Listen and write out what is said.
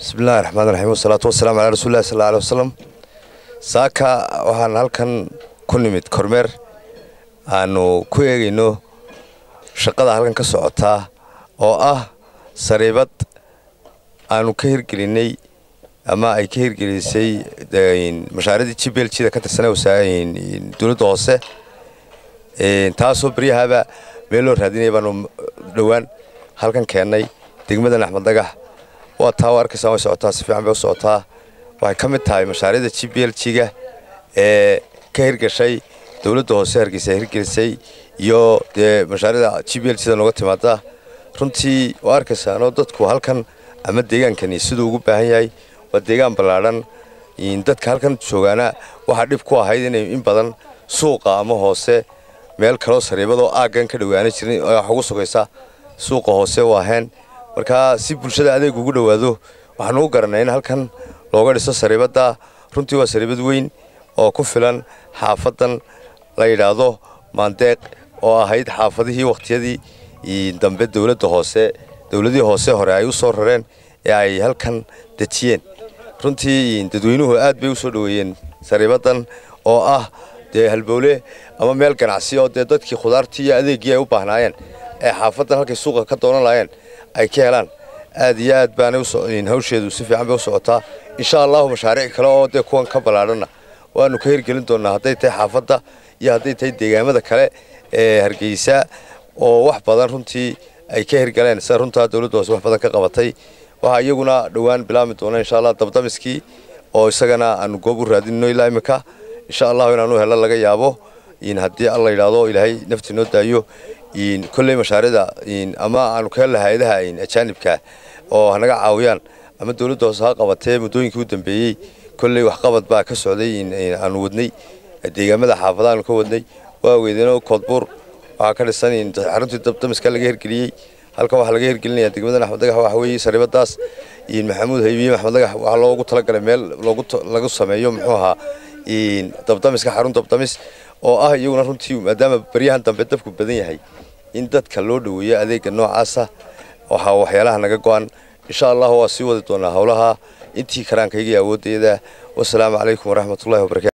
bismillahi raxmaan raxiim wasalaatu wasalaamu calaa rasuulillahi sal alay wasalam saaka waxaan halkan ku nimid kormeer. Aanu ku eegayno shaqada halkan ka socotaa oo ah sariibad aanu ka hirgelinay ama ay ka hirgelisay mashaaridii jibeljida ka tirsanay dowladda hoose. Taasoo beryahaba meel loo raadinaya baanu dhowaan halkan keennay degmadan axmed dagax waa taa arkaysaa way socotaa si fiican bay u socotaa. Waxay ka mid tahay mashaariicda g b l g-ga ee ka hirgashay dowladda hoose hargeysa hirgelisay iyo dee mashaariicda g b l g-da nooga timaada runtii waa arkaysaanoo dadku halkan ama deegaankani siduu ugu baahan yahay waa deegaan ballaadhan dadka halkan joogaana waxaa dhib ku ahayd inay in badan suuqa ama hoose meel kaloo sariibadoo aaggan ka dhowaana jirin ugu sugaysa. Suuqa hoose u aheen markaa si bulshada adeeg ugu dhowaado waxaanu u garanay in halkan looga dhiso sariibadda runtii waa sariibad weyn oo ku filan xaafadan la yidhaahdo maandeeq oo ahayd xaafadihii wakhtiyadii dambe dowladda hoose. Dowladihii hoose hore ay u soo rareen ee ay halkan dejiyeen. Runtii dadweynuhu aad bay u soo dhoweeyeen sariibaddan oo ah dee halbowle ama meel ganacsi oo dee dadkii khudaartii iyo adeeggii ay u baahnaayeen ee xaafaddan halkay suuqa ka doonan lahaayeen ay ka helaan. Aad iyo aad baanay hawsheedu si fiican bay u socotaa. Insha allahu mashaariic kale oo dee kuwan ka ballaadhanna waanu ka hirgelin doonnaa hadday tahay xaafadda iyo hadday tahay deegaamada kale ee hargeysa oo wax badan runtii ay ka hirgaleen. Sida runtaa dowladda hoose wax badan ka qabatay. Waxaa iyaguna dhowaan bilaabmi doona insha allah dabdamiskii oo isagana aanu goob u raadinno ilaa iminka insha allahu inaanu helo laga yaabo haddii alla yidhaahdo ilaahay naftii noo daayo kolley mashaariicda ama aanu ka hella hay'adaha ajaanibka oo hanaga caawiyaan ama dowladda hoose ha qabatee muddooyinkii u dambeeyey kolley waxqabad baa ka socday aanu wadnay deegaamada xaafadaha aanu ka wadnay waa weydeenoo koodbuur waxaa ka dhisan xaruntii dabdamiska laga hirgeliyey halkan waxaa laga hirgelinaya degmadan axmed waxa weeye sariibadaas maxamuud haybiye maxmed waxaa loogu talagalay meel lagu sameeyo muxuu ahaa dabdamiska xarun dabdamis oo ah iyaguna runtii maadaama baryahan dambe dabku badan yahay in dadka loo dhoweeyo adeega noocaasa waxaa waxyaalaha naga go-an. Insha allah waa sii wadi doonaa howlaha intii karaankayga awooddeeda wasalaamu calaykum waraxmatullahi wabarakatu